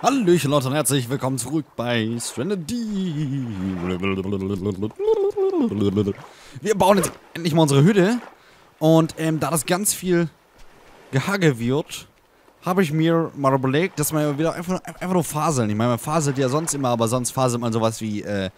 Hallöchen Leute und herzlich willkommen zurück bei Stranded D. Wir bauen jetzt endlich mal unsere Hütte. Und ähm, da das ganz viel Gehage wird, habe ich mir mal überlegt, dass man wieder einfach, einfach nur faseln. Ich meine, man faselt ja sonst immer, aber sonst faselt man sowas wie, äh,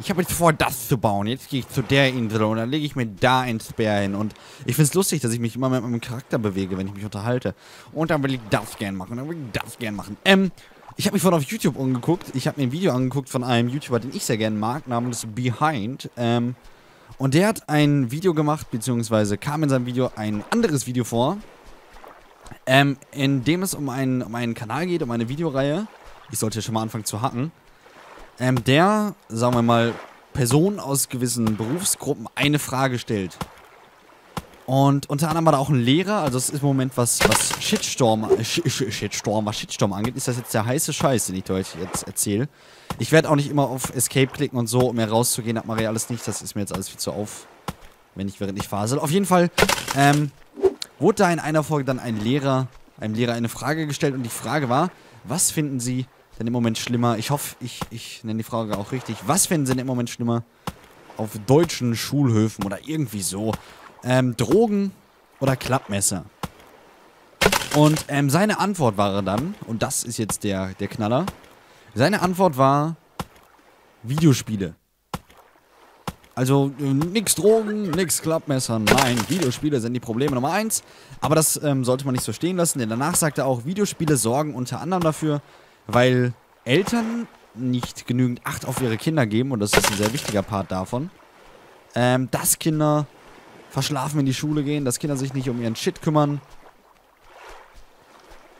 ich habe jetzt vor, das zu bauen. Jetzt gehe ich zu der Insel und dann lege ich mir da ein Speer hin. Und ich finde es lustig, dass ich mich immer mit meinem Charakter bewege, wenn ich mich unterhalte. Und dann will ich das gern machen, dann will ich das gern machen. Ähm, ich habe mich vorhin auf YouTube angeguckt. Ich habe mir ein Video angeguckt von einem YouTuber, den ich sehr gerne mag, namens Behind. Ähm, und der hat ein Video gemacht, beziehungsweise kam in seinem Video ein anderes Video vor, ähm, in dem es um einen, um einen Kanal geht, um eine Videoreihe. Ich sollte ja schon mal anfangen zu hacken. Ähm, der, sagen wir mal, Personen aus gewissen Berufsgruppen eine Frage stellt. Und unter anderem war da auch ein Lehrer, also es ist im Moment was, was Shitstorm, äh, Shitstorm, was Shitstorm angeht, ist das jetzt der heiße Scheiß, den ich euch jetzt erzähle. Ich werde auch nicht immer auf Escape klicken und so, um mehr rauszugehen, das mache alles nicht, das ist mir jetzt alles viel zu auf, wenn ich während ich fasel. Auf jeden Fall, ähm, wurde da in einer Folge dann ein Lehrer, einem Lehrer eine Frage gestellt und die Frage war, was finden Sie denn im Moment schlimmer? Ich hoffe, ich, ich nenne die Frage auch richtig. Was finden Sie denn im Moment schlimmer auf deutschen Schulhöfen oder irgendwie so? Ähm, Drogen oder Klappmesser? Und ähm, seine Antwort war dann, und das ist jetzt der, der Knaller, seine Antwort war Videospiele. Also äh, nix Drogen, nix Klappmesser, nein, Videospiele sind die Probleme Nummer eins. Aber das ähm, sollte man nicht so stehen lassen, denn danach sagt er auch, Videospiele sorgen unter anderem dafür, weil Eltern nicht genügend Acht auf ihre Kinder geben, und das ist ein sehr wichtiger Part davon, ähm, dass Kinder verschlafen in die Schule gehen, dass Kinder sich nicht um ihren Shit kümmern,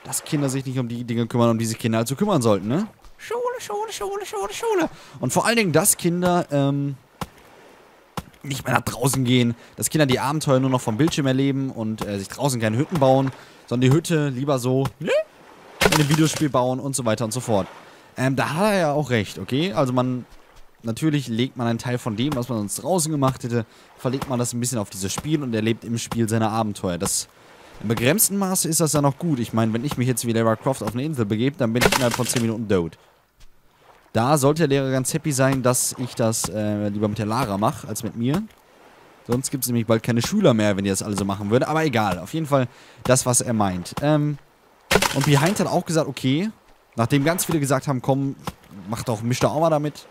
dass Kinder sich nicht um die Dinge kümmern, um die sich Kinder also kümmern sollten, ne? Schule, Schule, Schule, Schule, Schule. Und vor allen Dingen, dass Kinder, ähm, nicht mehr nach draußen gehen, dass Kinder die Abenteuer nur noch vom Bildschirm erleben und äh, sich draußen keine Hütten bauen, sondern die Hütte lieber so in einem Videospiel bauen und so weiter und so fort. Ähm, da hat er ja auch recht, okay? Also man, natürlich legt man einen Teil von dem, was man sonst draußen gemacht hätte, verlegt man das ein bisschen auf dieses Spiel und erlebt im Spiel seine Abenteuer. Das im begrenzten Maße ist das ja noch gut. Ich meine, wenn ich mich jetzt wie Lara Croft auf eine Insel begebe, dann bin ich innerhalb von 10 Minuten tot. Da sollte der Lehrer ganz happy sein, dass ich das äh, lieber mit der Lara mache, als mit mir. Sonst gibt es nämlich bald keine Schüler mehr, wenn ihr das alle so machen würde. Aber egal, auf jeden Fall das, was er meint. Ähm, und Behind hat auch gesagt, okay, nachdem ganz viele gesagt haben, komm, mach doch, misch doch auch mal damit.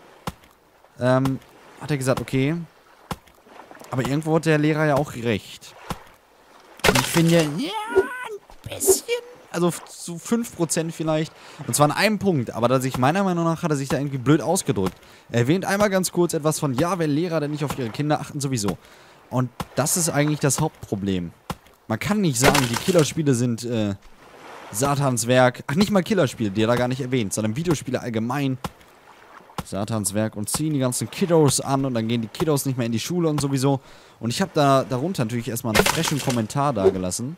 Ähm, hat er gesagt, okay. Aber irgendwo hat der Lehrer ja auch recht. Und ich finde, ja, ein bisschen also zu 5% vielleicht. Und zwar an einem Punkt. Aber dass ich meiner Meinung nach hat er sich da irgendwie blöd ausgedrückt. Er erwähnt einmal ganz kurz etwas von, ja, wenn Lehrer denn nicht auf ihre Kinder achten, sowieso. Und das ist eigentlich das Hauptproblem. Man kann nicht sagen, die Killerspiele sind äh, Satans Werk. Ach, nicht mal Killerspiele, die er gar nicht erwähnt, sondern Videospiele allgemein. Satans Werk und ziehen die ganzen Kiddos an und dann gehen die Kiddos nicht mehr in die Schule und sowieso. Und ich habe da darunter natürlich erstmal einen frischen Kommentar da gelassen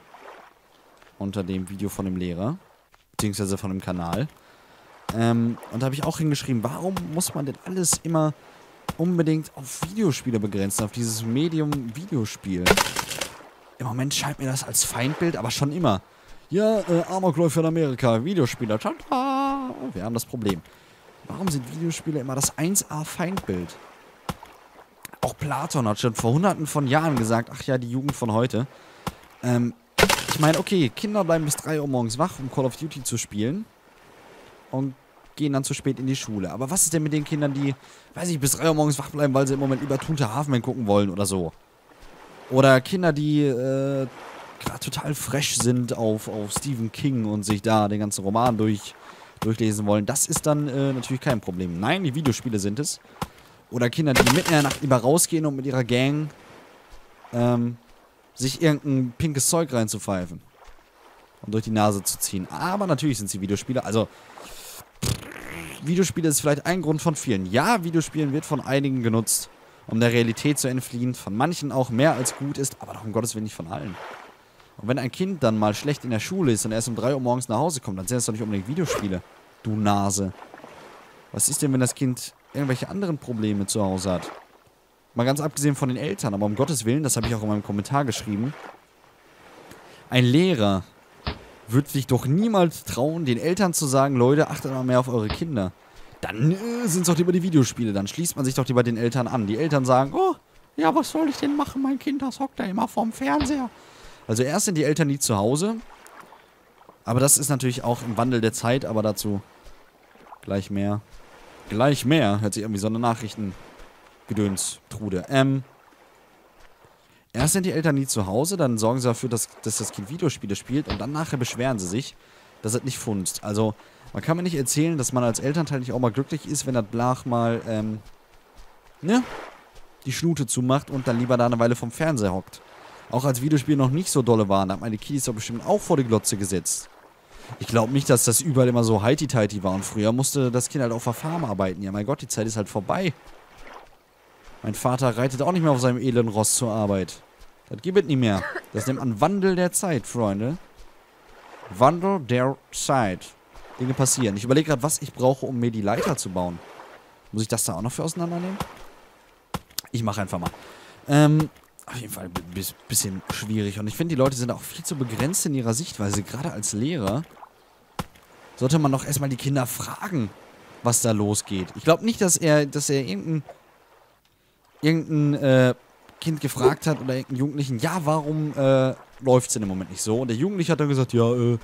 unter dem Video von dem Lehrer, beziehungsweise von dem Kanal. Ähm, und da habe ich auch hingeschrieben, warum muss man denn alles immer unbedingt auf Videospiele begrenzen, auf dieses Medium Videospiel? Im Moment scheint mir das als Feindbild, aber schon immer. Ja, äh, Amokläufer in Amerika, Videospieler, tada! Wir haben das Problem. Warum sind Videospiele immer das 1A-Feindbild? Auch Platon hat schon vor hunderten von Jahren gesagt, ach ja, die Jugend von heute. Ähm, ich meine, okay, Kinder bleiben bis 3 Uhr morgens wach, um Call of Duty zu spielen. Und gehen dann zu spät in die Schule. Aber was ist denn mit den Kindern, die, weiß ich, bis 3 Uhr morgens wach bleiben, weil sie im Moment übertunte Halfman gucken wollen oder so? Oder Kinder, die äh, gerade total fresh sind auf, auf Stephen King und sich da den ganzen Roman durch, durchlesen wollen. Das ist dann äh, natürlich kein Problem. Nein, die Videospiele sind es. Oder Kinder, die mitten in der Nacht lieber rausgehen und mit ihrer Gang ähm, sich irgendein pinkes Zeug reinzupfeifen. Und durch die Nase zu ziehen. Aber natürlich sind sie Videospiele. Also, Videospiele ist vielleicht ein Grund von vielen. Ja, Videospielen wird von einigen genutzt, um der Realität zu entfliehen. Von manchen auch mehr als gut ist, aber doch um Gottes Willen nicht von allen. Und wenn ein Kind dann mal schlecht in der Schule ist und erst um 3 Uhr morgens nach Hause kommt, dann sind das doch nicht unbedingt Videospiele. Du Nase. Was ist denn, wenn das Kind irgendwelche anderen Probleme zu Hause hat? Mal ganz abgesehen von den Eltern, aber um Gottes Willen, das habe ich auch in meinem Kommentar geschrieben. Ein Lehrer, würde sich doch niemals trauen, den Eltern zu sagen, Leute, achtet mal mehr auf eure Kinder. Dann äh, sind es doch lieber die Videospiele. Dann schließt man sich doch lieber den Eltern an. Die Eltern sagen, oh, ja, was soll ich denn machen? Mein Kind, das hockt da immer vorm Fernseher. Also erst sind die Eltern nie zu Hause. Aber das ist natürlich auch im Wandel der Zeit, aber dazu gleich mehr. Gleich mehr. Hört sich irgendwie so eine Nachrichtengedöns, Trude. Ähm, Erst sind die Eltern nie zu Hause, dann sorgen sie dafür, dass, dass das Kind Videospiele spielt und dann nachher beschweren sie sich, dass es nicht funzt. Also, man kann mir nicht erzählen, dass man als Elternteil nicht auch mal glücklich ist, wenn das Blach mal, ähm, ne, die Schnute zumacht und dann lieber da eine Weile vom Fernseher hockt. Auch als Videospiele noch nicht so dolle waren, hat meine Kiddies doch bestimmt auch vor die Glotze gesetzt. Ich glaube nicht, dass das überall immer so heiti-teiti war und früher musste das Kind halt auf der Farm arbeiten. Ja, mein Gott, die Zeit ist halt vorbei. Mein Vater reitet auch nicht mehr auf seinem elenden Ross zur Arbeit. Das gibt es nicht mehr. Das nennt man Wandel der Zeit, Freunde. Wandel der Zeit. Dinge passieren. Ich überlege gerade, was ich brauche, um mir die Leiter zu bauen. Muss ich das da auch noch für auseinandernehmen? Ich mache einfach mal. Ähm, auf jeden Fall ein bisschen schwierig. Und ich finde, die Leute sind auch viel zu begrenzt in ihrer Sichtweise. Gerade als Lehrer sollte man doch erstmal die Kinder fragen, was da losgeht. Ich glaube nicht, dass er, dass er irgendein irgendein äh, Kind gefragt hat oder irgendeinen Jugendlichen, ja, warum äh, läuft es denn im Moment nicht so? Und der Jugendliche hat dann gesagt, ja, äh,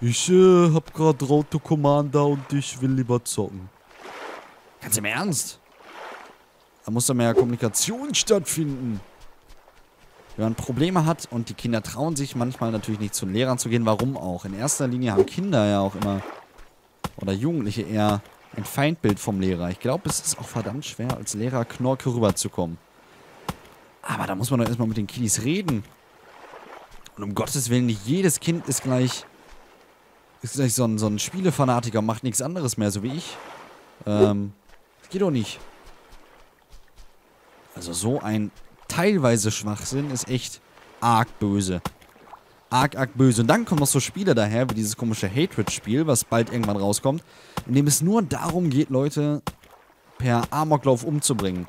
ich äh, hab gerade Auto Commander und ich will lieber zocken. Ganz im Ernst? Da muss da mehr Kommunikation stattfinden. Wenn man Probleme hat und die Kinder trauen sich manchmal natürlich nicht zu den Lehrern zu gehen, warum auch? In erster Linie haben Kinder ja auch immer, oder Jugendliche eher ein Feindbild vom Lehrer. Ich glaube, es ist auch verdammt schwer, als Lehrer Knorke rüberzukommen. Aber da muss man doch erstmal mit den Kiddies reden. Und um Gottes Willen, nicht jedes Kind ist gleich, ist gleich so ein, so ein Spielefanatiker, macht nichts anderes mehr, so wie ich. Ähm, das geht doch nicht. Also so ein teilweise Schwachsinn ist echt arg böse arg, arg böse. Und dann kommen noch so Spiele daher, wie dieses komische Hatred-Spiel, was bald irgendwann rauskommt, in dem es nur darum geht, Leute per Amoklauf umzubringen.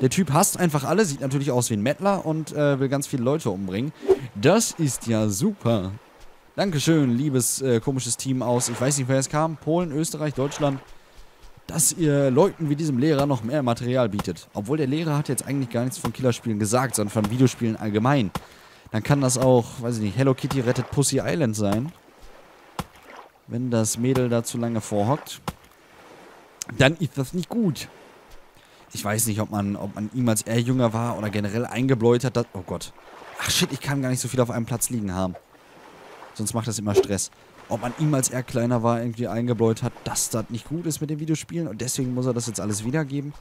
Der Typ hasst einfach alle, sieht natürlich aus wie ein Mettler und äh, will ganz viele Leute umbringen. Das ist ja super. Dankeschön, liebes äh, komisches Team aus, ich weiß nicht, wer es kam, Polen, Österreich, Deutschland, dass ihr Leuten wie diesem Lehrer noch mehr Material bietet. Obwohl der Lehrer hat jetzt eigentlich gar nichts von Killerspielen gesagt, sondern von Videospielen allgemein. Dann kann das auch, weiß ich nicht, Hello Kitty rettet Pussy Island sein. Wenn das Mädel da zu lange vorhockt. Dann ist das nicht gut. Ich weiß nicht, ob man, ob man ihm als er jünger war oder generell eingebläut hat. Oh Gott. Ach shit, ich kann gar nicht so viel auf einem Platz liegen haben. Sonst macht das immer Stress. Ob man ihm als er kleiner war irgendwie eingebläut hat, dass das nicht gut ist mit den Videospielen und deswegen muss er das jetzt alles wiedergeben.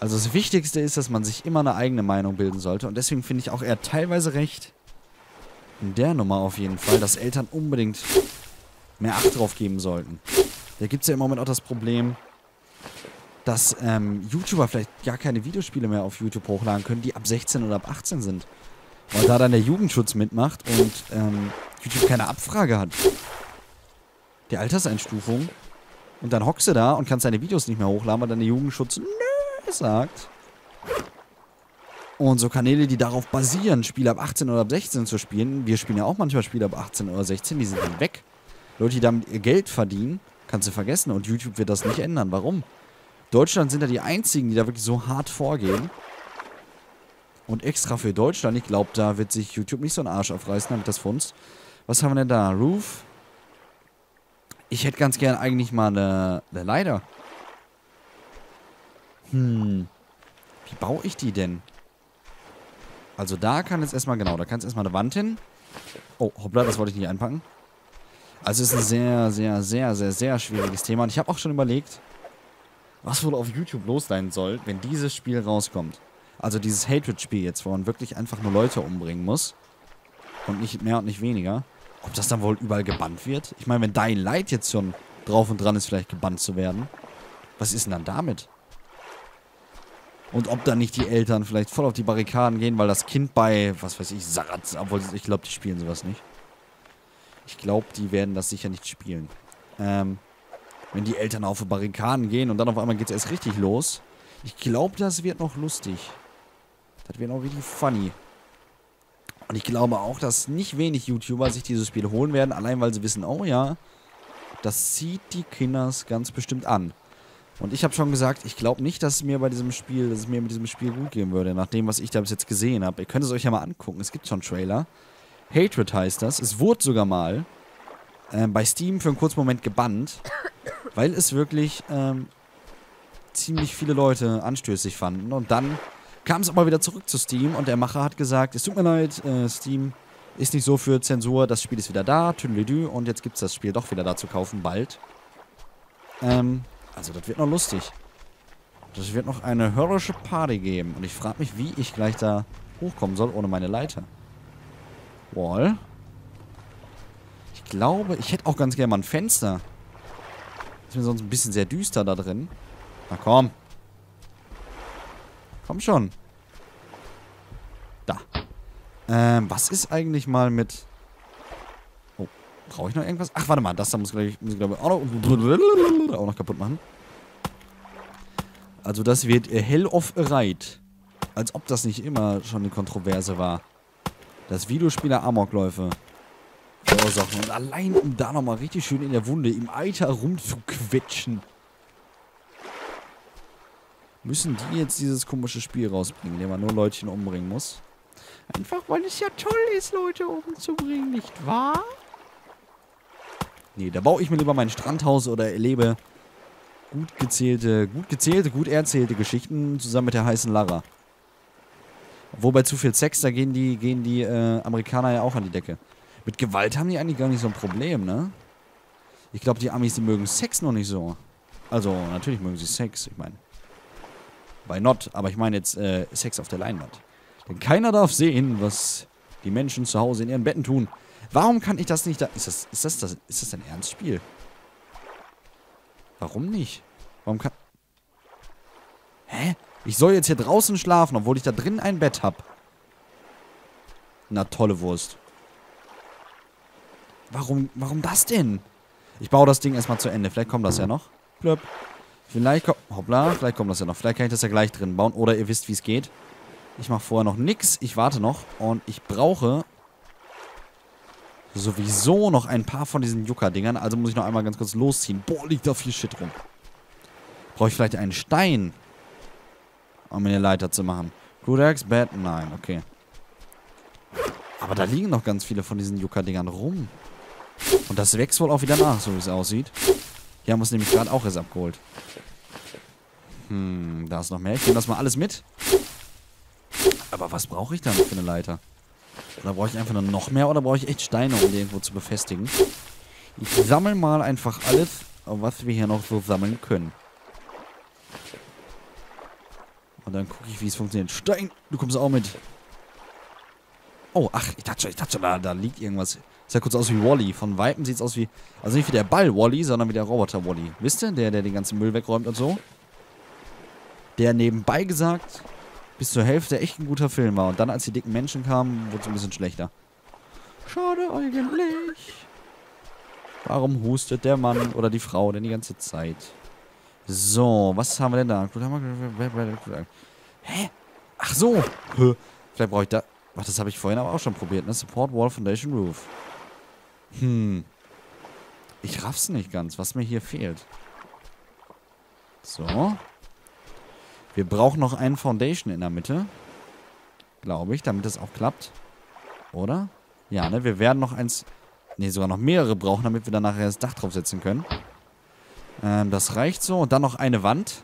Also das Wichtigste ist, dass man sich immer eine eigene Meinung bilden sollte. Und deswegen finde ich auch eher teilweise recht, in der Nummer auf jeden Fall, dass Eltern unbedingt mehr Acht drauf geben sollten. Da gibt es ja im Moment auch das Problem, dass ähm, YouTuber vielleicht gar keine Videospiele mehr auf YouTube hochladen können, die ab 16 oder ab 18 sind. Weil da dann der Jugendschutz mitmacht und ähm, YouTube keine Abfrage hat. Der Alterseinstufung. Und dann hockst du da und kannst deine Videos nicht mehr hochladen, weil dann der Jugendschutz gesagt. Und so Kanäle, die darauf basieren, Spiele ab 18 oder ab 16 zu spielen, wir spielen ja auch manchmal Spiele ab 18 oder 16, die sind dann weg. Leute, die damit ihr Geld verdienen, kannst du vergessen. Und YouTube wird das nicht ändern. Warum? Deutschland sind ja die einzigen, die da wirklich so hart vorgehen. Und extra für Deutschland, ich glaube, da wird sich YouTube nicht so einen Arsch aufreißen, damit das funzt. Was haben wir denn da? Roof. Ich hätte ganz gern eigentlich mal eine, eine Leiter. Hm. Wie baue ich die denn? Also da kann jetzt erstmal, genau, da kann jetzt erstmal eine Wand hin. Oh, hoppla, das wollte ich nicht einpacken. Also es ist ein sehr, sehr, sehr, sehr, sehr schwieriges Thema. Und ich habe auch schon überlegt, was wohl auf YouTube los sein soll, wenn dieses Spiel rauskommt. Also dieses Hatred-Spiel jetzt, wo man wirklich einfach nur Leute umbringen muss. Und nicht mehr und nicht weniger. Ob das dann wohl überall gebannt wird? Ich meine, wenn Dying Light jetzt schon drauf und dran ist, vielleicht gebannt zu werden. Was ist denn dann damit? Und ob dann nicht die Eltern vielleicht voll auf die Barrikaden gehen, weil das Kind bei, was weiß ich, Saratz, obwohl ich glaube, die spielen sowas nicht. Ich glaube, die werden das sicher nicht spielen. Ähm, wenn die Eltern auf die Barrikaden gehen und dann auf einmal geht es erst richtig los. Ich glaube, das wird noch lustig. Das wird noch richtig funny. Und ich glaube auch, dass nicht wenig YouTuber sich dieses Spiel holen werden, allein weil sie wissen, oh ja, das zieht die Kinders ganz bestimmt an. Und ich habe schon gesagt, ich glaube nicht, dass es mir bei diesem Spiel, dass es mir mit diesem Spiel gut gehen würde, nach dem, was ich da bis jetzt gesehen habe. Ihr könnt es euch ja mal angucken, es gibt schon Trailer. Hatred heißt das. Es wurde sogar mal äh, bei Steam für einen kurzen Moment gebannt, weil es wirklich ähm, ziemlich viele Leute anstößig fanden. Und dann kam es aber wieder zurück zu Steam und der Macher hat gesagt, es tut mir leid, äh, Steam ist nicht so für Zensur, das Spiel ist wieder da, tüdelidü, und jetzt gibt es das Spiel doch wieder da zu kaufen, bald. Ähm, also das wird noch lustig. Das wird noch eine höllische Party geben. Und ich frage mich, wie ich gleich da hochkommen soll ohne meine Leiter. Wall. Ich glaube, ich hätte auch ganz gerne mal ein Fenster. Ist mir sonst ein bisschen sehr düster da drin. Na komm. Komm schon. Da. Ähm, was ist eigentlich mal mit... Oh, brauche ich noch irgendwas? Ach, warte mal, das da muss, gleich, muss ich glaube ich auch noch, auch noch kaputt machen. Also das wird Hell of a Ride. Als ob das nicht immer schon eine Kontroverse war. Dass Videospieler Amokläufe verursachen. Und allein um da nochmal richtig schön in der Wunde im Eiter rumzuquetschen. Müssen die jetzt dieses komische Spiel rausbringen, in dem man nur Leutchen umbringen muss? Einfach weil es ja toll ist, Leute umzubringen, nicht wahr? Nee, da baue ich mir lieber mein Strandhaus oder erlebe gut gezählte, gut gezählte, gut erzählte Geschichten zusammen mit der heißen Lara. Obwohl bei zu viel Sex, da gehen die, gehen die äh, Amerikaner ja auch an die Decke. Mit Gewalt haben die eigentlich gar nicht so ein Problem, ne? Ich glaube, die Amis, die mögen Sex noch nicht so. Also, natürlich mögen sie Sex, ich meine. Why not? Aber ich meine jetzt äh, Sex auf der Leinwand. Denn keiner darf sehen, was die Menschen zu Hause in ihren Betten tun. Warum kann ich das nicht da... Ist das, ist das, das, ist das ein Ernstspiel? Warum nicht? Warum kann... Hä? Ich soll jetzt hier draußen schlafen, obwohl ich da drin ein Bett hab. Na, tolle Wurst. Warum, warum das denn? Ich baue das Ding erstmal zu Ende. Vielleicht kommt das ja noch. Blöp. Vielleicht kommt... Hoppla, vielleicht kommt das ja noch. Vielleicht kann ich das ja gleich drin bauen. Oder ihr wisst, wie es geht. Ich mache vorher noch nichts. Ich warte noch. Und ich brauche sowieso noch ein paar von diesen Yucca-Dingern. Also muss ich noch einmal ganz kurz losziehen. Boah, liegt da viel Shit rum. Brauche ich vielleicht einen Stein, um mir eine Leiter zu machen. Good Bad? Nein, okay. Aber da liegen noch ganz viele von diesen Yucca-Dingern rum. Und das wächst wohl auch wieder nach, so wie es aussieht. Hier haben wir es nämlich gerade auch erst abgeholt. Hm, da ist noch mehr. Ich nehme das mal alles mit. Aber was brauche ich dann für eine Leiter? Oder brauche ich einfach nur noch mehr oder brauche ich echt Steine, um die irgendwo zu befestigen? Ich sammle mal einfach alles, was wir hier noch so sammeln können. Und dann gucke ich, wie es funktioniert. Stein, du kommst auch mit. Oh, ach, ich dachte schon, ich dachte schon, da, da liegt irgendwas. Sieht ja kurz aus wie Wally. Von Weitem sieht es aus wie, also nicht wie der Ball Wally, sondern wie der Roboter Wally. Wisst ihr, der, der den ganzen Müll wegräumt und so? Der nebenbei gesagt bis zur Hälfte echt ein guter Film war. Und dann, als die dicken Menschen kamen, wurde es ein bisschen schlechter. Schade eigentlich. Warum hustet der Mann oder die Frau denn die ganze Zeit? So, was haben wir denn da? Hä? Ach so. Vielleicht brauche ich da... Ach, das habe ich vorhin aber auch schon probiert, ne? Support Wall Foundation Roof. Hm. Ich raff's nicht ganz, was mir hier fehlt. So. Wir brauchen noch einen Foundation in der Mitte. Glaube ich, damit das auch klappt. Oder? Ja, ne? Wir werden noch eins... Ne, sogar noch mehrere brauchen, damit wir dann nachher das Dach draufsetzen können. Ähm, das reicht so. Und dann noch eine Wand.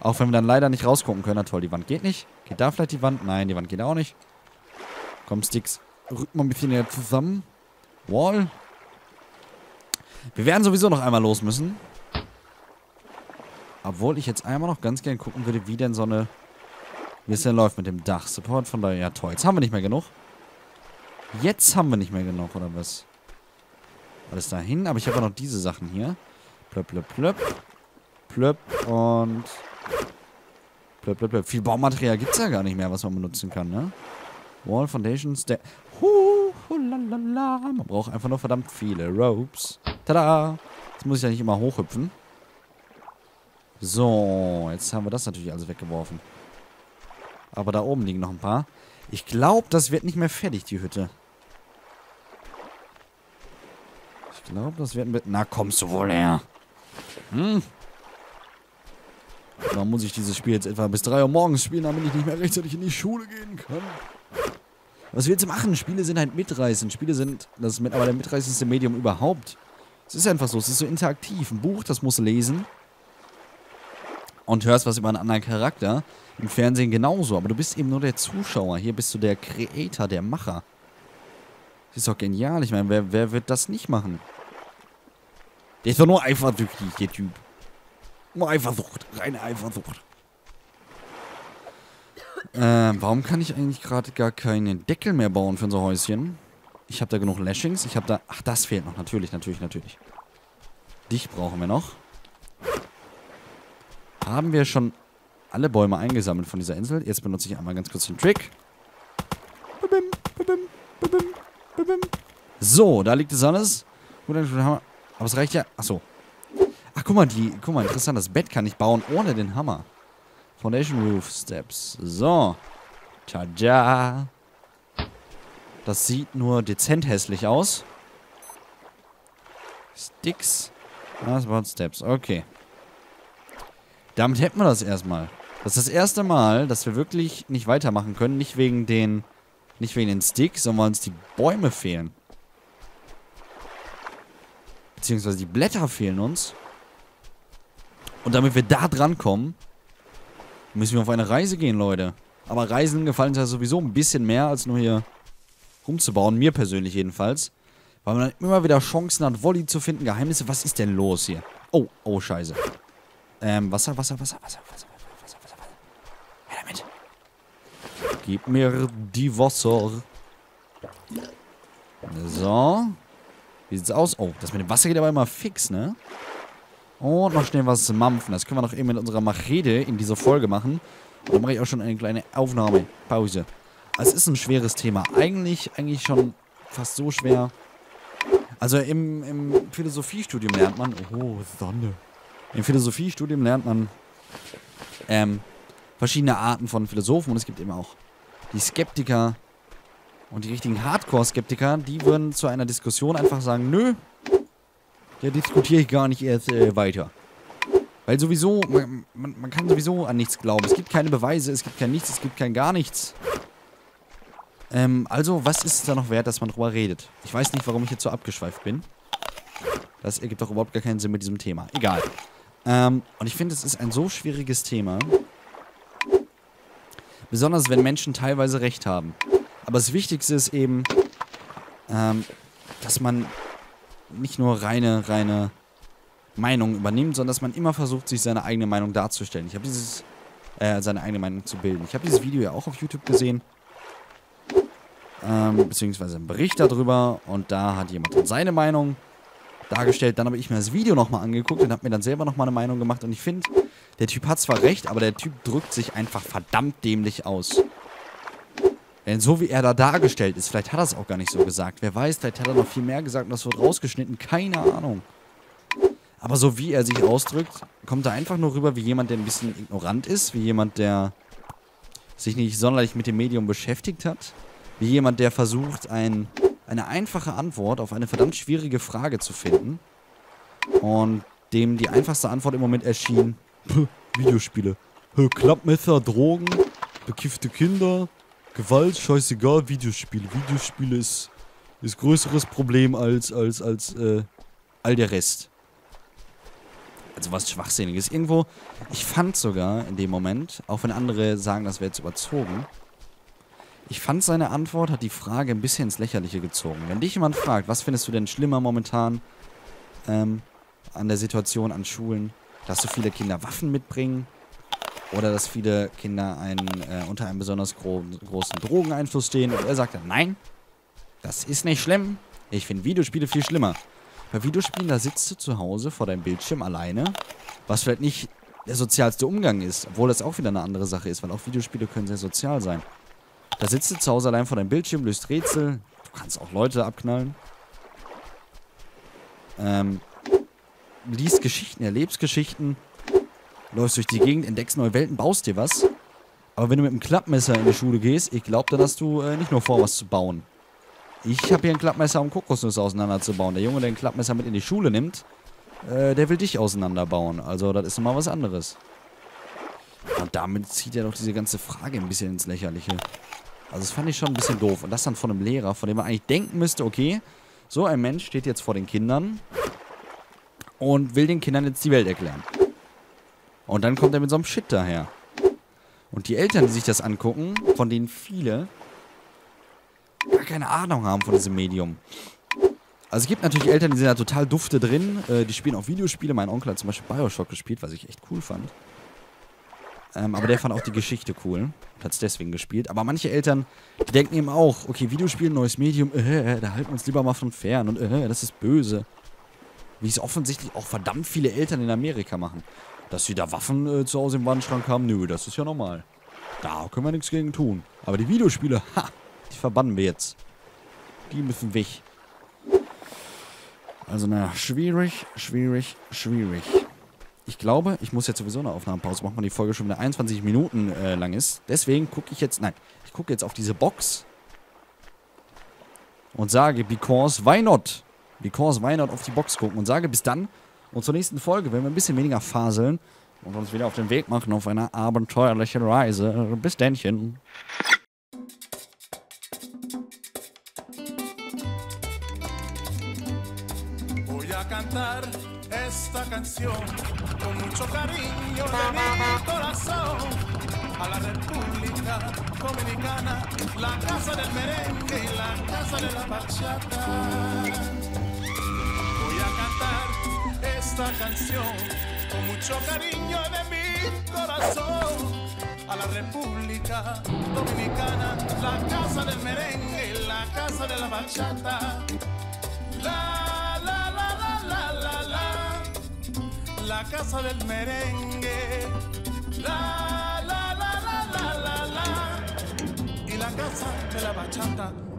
Auch wenn wir dann leider nicht rausgucken können. Na toll, die Wand geht nicht. Geht da vielleicht die Wand? Nein, die Wand geht auch nicht. Komm, Sticks. Rück mal ein bisschen näher zusammen. Wall. Wir werden sowieso noch einmal los müssen. Obwohl ich jetzt einmal noch ganz gern gucken würde, wie denn so eine... Wie es denn läuft mit dem Dach. Support von der... Ja, toll. Jetzt haben wir nicht mehr genug. Jetzt haben wir nicht mehr genug, oder was? Alles dahin. Aber ich habe auch noch diese Sachen hier. Plöpp, plöpp, plöpp. Plöpp und... Plöpp, plöpp, plöpp. Viel Baumaterial gibt es ja gar nicht mehr, was man benutzen kann, ne? Wall, Foundations, der... Huh, hulalala. Man braucht einfach nur verdammt viele Ropes. Tada! Jetzt muss ich ja nicht immer hochhüpfen. So, jetzt haben wir das natürlich alles weggeworfen. Aber da oben liegen noch ein paar. Ich glaube, das wird nicht mehr fertig, die Hütte. Ich glaube, das wird... Mit Na, kommst du wohl her. Hm? Warum muss ich dieses Spiel jetzt etwa bis 3 Uhr morgens spielen, damit ich nicht mehr rechtzeitig in die Schule gehen kann? Was willst du machen? Spiele sind halt mitreißend. Spiele sind das ist aber der mitreißendste Medium überhaupt. Es ist einfach so, es ist so interaktiv. Ein Buch, das musst du lesen und hörst was über einen anderen Charakter. Im Fernsehen genauso, aber du bist eben nur der Zuschauer. Hier bist du der Creator, der Macher. Das ist doch genial. Ich meine, wer, wer wird das nicht machen? Der ist doch nur eifersüchtig, der Typ. Nur Eifersucht. Reine Eifersucht. Ähm, warum kann ich eigentlich gerade gar keinen Deckel mehr bauen für unser Häuschen? Ich habe da genug Lashings. Ich habe da... Ach, das fehlt noch. Natürlich, natürlich, natürlich. Dich brauchen wir noch. Haben wir schon alle Bäume eingesammelt von dieser Insel? Jetzt benutze ich einmal ganz kurz den Trick. So, da liegt es alles. Aber es reicht ja... Achso. Ach, guck mal, die... Guck mal, interessant. Das Bett kann ich bauen ohne den Hammer. Foundation Roof Steps. So. Tada. Das sieht nur dezent hässlich aus. Sticks. Das waren Steps. Okay. Damit hätten wir das erstmal. Das ist das erste Mal, dass wir wirklich nicht weitermachen können. Nicht wegen den... Nicht wegen den Sticks, sondern weil uns die Bäume fehlen. Beziehungsweise die Blätter fehlen uns. Und damit wir da dran kommen, müssen wir auf eine Reise gehen, Leute. Aber Reisen gefallen uns ja sowieso ein bisschen mehr, als nur hier rumzubauen. Mir persönlich jedenfalls. Weil man dann immer wieder Chancen hat, Volley zu finden. Geheimnisse. Was ist denn los hier? Oh, oh, scheiße. Ähm, Wasser, Wasser, Wasser, Wasser, Wasser, Wasser, Wasser, Wasser. Her damit. Gib mir die Wasser. So. Wie sieht's aus? Oh, das mit dem Wasser geht aber immer fix, ne? Und noch schnell was mampfen. Das können wir noch eben mit unserer Machete in dieser Folge machen. Dann mache ich auch schon eine kleine Aufnahmepause. Es ist ein schweres Thema. Eigentlich, eigentlich schon fast so schwer. Also im, im Philosophiestudium lernt man... Oh, Sonne. Im Philosophiestudium lernt man ähm, verschiedene Arten von Philosophen. Und es gibt eben auch die Skeptiker und die richtigen Hardcore-Skeptiker. Die würden zu einer Diskussion einfach sagen, nö, da diskutiere ich gar nicht erst äh, weiter. Weil sowieso, man, man, man, kann sowieso an nichts glauben. Es gibt keine Beweise, es gibt kein Nichts, es gibt kein gar nichts. Ähm, also, was ist es da noch wert, dass man drüber redet? Ich weiß nicht, warum ich jetzt so abgeschweift bin. Das ergibt doch überhaupt gar keinen Sinn mit diesem Thema. Egal. Ähm, und ich finde, es ist ein so schwieriges Thema. Besonders, wenn Menschen teilweise recht haben. Aber das Wichtigste ist eben, ähm, dass man nicht nur reine, reine Meinung übernimmt, sondern dass man immer versucht, sich seine eigene Meinung darzustellen. Ich habe dieses, äh, seine eigene Meinung zu bilden. Ich habe dieses Video ja auch auf YouTube gesehen. Ähm, beziehungsweise einen Bericht darüber. Und da hat jemand seine Meinung dargestellt. Dann habe ich mir das Video nochmal angeguckt und habe mir dann selber nochmal eine Meinung gemacht. Und ich finde, der Typ hat zwar recht, aber der Typ drückt sich einfach verdammt dämlich aus. Denn so wie er da dargestellt ist, vielleicht hat er es auch gar nicht so gesagt. Wer weiß, vielleicht hat er noch viel mehr gesagt und das wird rausgeschnitten. Keine Ahnung. Aber so wie er sich ausdrückt, kommt er einfach nur rüber wie jemand, der ein bisschen ignorant ist. Wie jemand, der sich nicht sonderlich mit dem Medium beschäftigt hat. Wie jemand, der versucht, ein eine einfache Antwort auf eine verdammt schwierige Frage zu finden. Und dem die einfachste Antwort im Moment erschien, Videospiele. Klappmesser, Drogen, bekiffte Kinder, Gewalt, scheißegal, Videospiele. Videospiele ist, ist größeres Problem als, als, als, äh, all der Rest. Also was Schwachsinniges. Irgendwo, ich fand sogar in dem Moment, auch wenn andere sagen, das wäre jetzt überzogen, ich fand seine Antwort hat die Frage ein bisschen ins Lächerliche gezogen. Wenn dich jemand fragt, was findest du denn schlimmer momentan ähm, an der Situation an Schulen, dass so viele Kinder Waffen mitbringen oder dass viele Kinder einen, äh, unter einem besonders gro großen Drogeneinfluss stehen und er sagt dann, nein, das ist nicht schlimm. Ich finde Videospiele viel schlimmer. Bei Videospielen, da sitzt du zu Hause vor deinem Bildschirm alleine, was vielleicht nicht der sozialste Umgang ist, obwohl das auch wieder eine andere Sache ist, weil auch Videospiele können sehr sozial sein. Da sitzt du zu Hause allein vor deinem Bildschirm, löst Rätsel. Du kannst auch Leute abknallen. Ähm, liest Geschichten, erlebst Geschichten. Läufst durch die Gegend, entdeckst neue Welten, baust dir was. Aber wenn du mit einem Klappmesser in die Schule gehst, ich glaube, dann hast du äh, nicht nur vor, was zu bauen. Ich habe hier ein Klappmesser, um Kokosnüsse auseinanderzubauen. Der Junge, der ein Klappmesser mit in die Schule nimmt, äh, der will dich auseinanderbauen. Also, das ist nochmal was anderes. Und damit zieht er doch diese ganze Frage ein bisschen ins Lächerliche. Also, das fand ich schon ein bisschen doof. Und das dann von einem Lehrer, von dem man eigentlich denken müsste, okay, so ein Mensch steht jetzt vor den Kindern und will den Kindern jetzt die Welt erklären. Und dann kommt er mit so einem Shit daher. Und die Eltern, die sich das angucken, von denen viele gar keine Ahnung haben von diesem Medium. Also es gibt natürlich Eltern, die sind da total dufte drin. Äh, die spielen auch Videospiele. Mein Onkel hat zum Beispiel Bioshock gespielt, was ich echt cool fand. Ähm, aber der fand auch die Geschichte cool. Hat es deswegen gespielt. Aber manche Eltern, die denken eben auch, okay, Videospiel, neues Medium, äh, da halten wir uns lieber mal von fern. Und äh, das ist böse. Wie es offensichtlich auch verdammt viele Eltern in Amerika machen. Dass sie da Waffen äh, zu Hause im Wandschrank haben, nö, das ist ja normal. Da können wir nichts gegen tun. Aber die Videospiele, ha, die verbannen wir jetzt. Die müssen weg. Also, naja, schwierig, schwierig, schwierig. Ich glaube, ich muss jetzt sowieso eine Aufnahmepause machen, weil die Folge schon wieder 21 Minuten äh, lang ist. Deswegen gucke ich jetzt, nein, ich gucke jetzt auf diese Box und sage, because why not? Because why not auf die Box gucken und sage bis dann und zur nächsten Folge, wenn wir ein bisschen weniger faseln und uns wieder auf den Weg machen auf eine abenteuerliche Reise. Bis dennchen. cantar esta canción con mucho cariño de mi corazón a la República Dominicana, la casa del merengue la casa de la bachata. Voy a cantar esta canción con mucho cariño de mi corazón a la República Dominicana, la casa del merengue la casa de la bachata. La casa del merengue. La, la, la, la, la, la, la. Y la casa de la bachata.